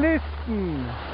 listen.